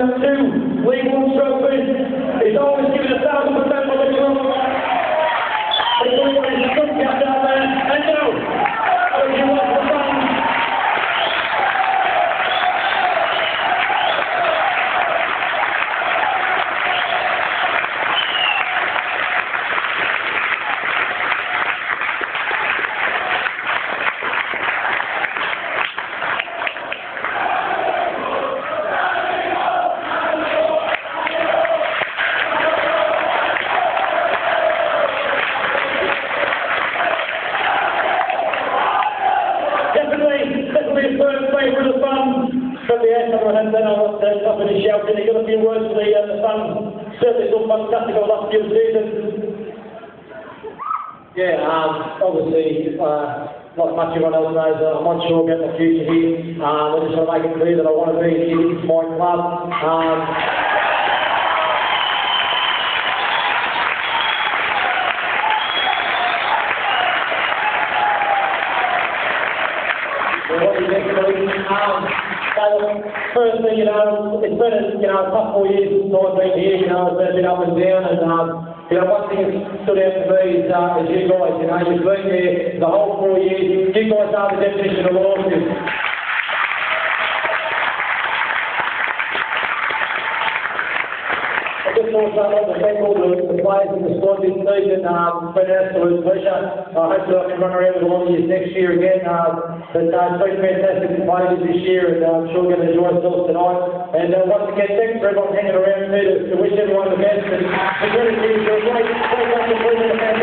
two One trophies. He's always given a thousand the end, and then I was uh, up and shouting. He got a few words for the, uh, the fans. Certainly done fantastic over last few seasons. Yeah, um, obviously, uh, like much everyone else knows, uh, I'm not sure about the future here. Um, I just want to make it clear that I want to be. This my club. Um, what? Um, firstly, you know, it's been you know, a tough four years since I've been here, you know, it's been a bit up and down, and, um, you know, one thing that's stood out to me is, uh, is you guys, you know, you've been there the whole four years, you guys are the definition of loyalty. Just thank all the, players in the this season. Um, it's been an absolute pleasure. Uh, hopefully I can run around with all of you next year again. Uh, but uh, it's been fantastic to play with this year and uh, I'm sure we're going to enjoy ourselves tonight. And uh, once again, thanks for everyone hanging around with me to, to wish everyone the best. And congratulations, you're a great, great bunch